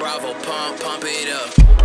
Bravo, pump, pump it up.